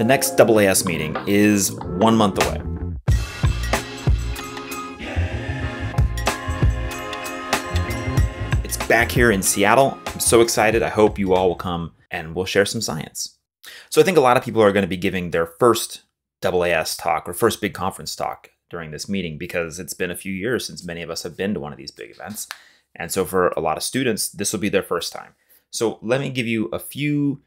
The next AAS meeting is one month away. It's back here in Seattle. I'm so excited. I hope you all will come and we'll share some science. So I think a lot of people are going to be giving their first AAS talk or first big conference talk during this meeting because it's been a few years since many of us have been to one of these big events. And so for a lot of students, this will be their first time. So let me give you a few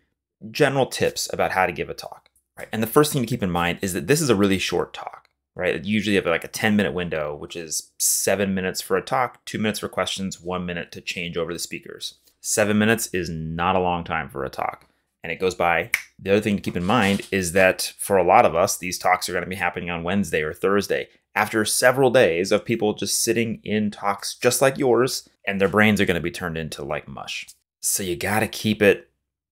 general tips about how to give a talk. Right. And the first thing to keep in mind is that this is a really short talk, right? Usually you have like a 10 minute window, which is seven minutes for a talk, two minutes for questions, one minute to change over the speakers. Seven minutes is not a long time for a talk and it goes by. The other thing to keep in mind is that for a lot of us, these talks are going to be happening on Wednesday or Thursday after several days of people just sitting in talks just like yours, and their brains are going to be turned into like mush. So you got to keep it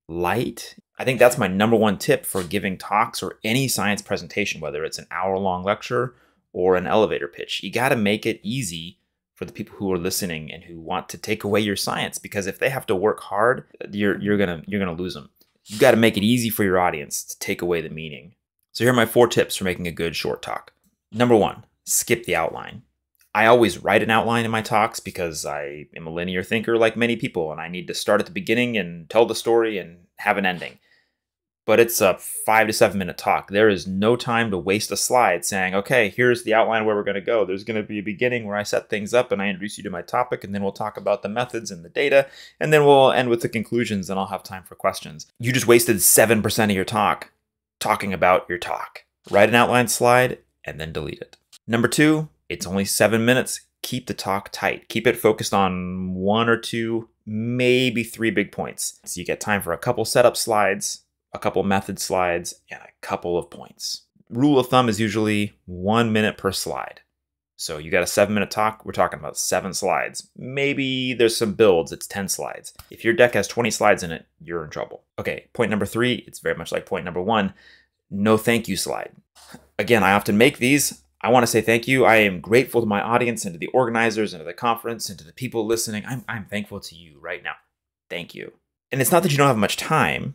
light. I think that's my number one tip for giving talks or any science presentation, whether it's an hour long lecture or an elevator pitch. You got to make it easy for the people who are listening and who want to take away your science because if they have to work hard, you're you're going to you're going to lose them. You got to make it easy for your audience to take away the meaning. So here are my four tips for making a good short talk. Number 1, skip the outline. I always write an outline in my talks because I am a linear thinker like many people, and I need to start at the beginning and tell the story and have an ending. But it's a five to seven minute talk. There is no time to waste a slide saying, okay, here's the outline where we're going to go. There's going to be a beginning where I set things up and I introduce you to my topic, and then we'll talk about the methods and the data, and then we'll end with the conclusions, and I'll have time for questions. You just wasted 7% of your talk talking about your talk. Write an outline slide and then delete it. Number two, it's only seven minutes. Keep the talk tight. Keep it focused on one or two, maybe three big points. So you get time for a couple setup slides, a couple method slides, and a couple of points. Rule of thumb is usually one minute per slide. So you got a seven minute talk, we're talking about seven slides. Maybe there's some builds, it's 10 slides. If your deck has 20 slides in it, you're in trouble. Okay, point number three, it's very much like point number one, no thank you slide. Again, I often make these. I want to say thank you. I am grateful to my audience and to the organizers and to the conference and to the people listening. I'm, I'm thankful to you right now. Thank you. And it's not that you don't have much time,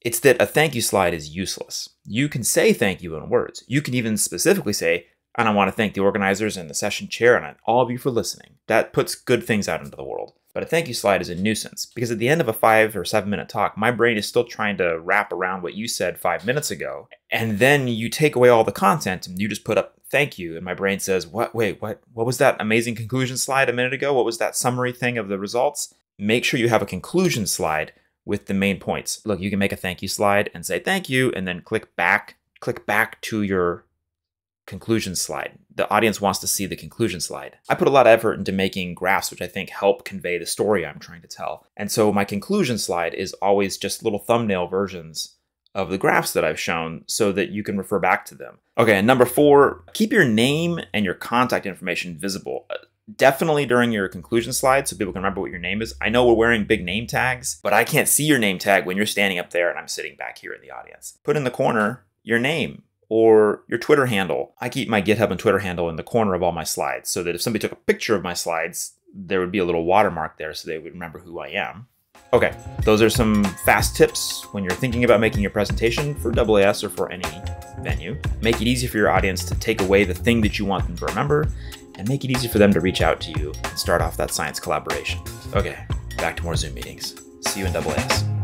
it's that a thank you slide is useless. You can say thank you in words. You can even specifically say, and I want to thank the organizers and the session chair and all of you for listening. That puts good things out into the world. But a thank you slide is a nuisance because at the end of a five or seven minute talk, my brain is still trying to wrap around what you said five minutes ago. And then you take away all the content and you just put up thank you. And my brain says, What wait, what what was that amazing conclusion slide a minute ago? What was that summary thing of the results? Make sure you have a conclusion slide with the main points. Look, you can make a thank you slide and say thank you, and then click back, click back to your conclusion slide. The audience wants to see the conclusion slide. I put a lot of effort into making graphs, which I think help convey the story I'm trying to tell. And so my conclusion slide is always just little thumbnail versions of the graphs that I've shown so that you can refer back to them. Okay, and number four, keep your name and your contact information visible. Definitely during your conclusion slide so people can remember what your name is. I know we're wearing big name tags, but I can't see your name tag when you're standing up there and I'm sitting back here in the audience. Put in the corner your name or your Twitter handle. I keep my GitHub and Twitter handle in the corner of all my slides so that if somebody took a picture of my slides, there would be a little watermark there so they would remember who I am. Okay, those are some fast tips when you're thinking about making your presentation for AAS or for any venue. Make it easy for your audience to take away the thing that you want them to remember, and make it easy for them to reach out to you and start off that science collaboration. Okay, back to more Zoom meetings. See you in AAS.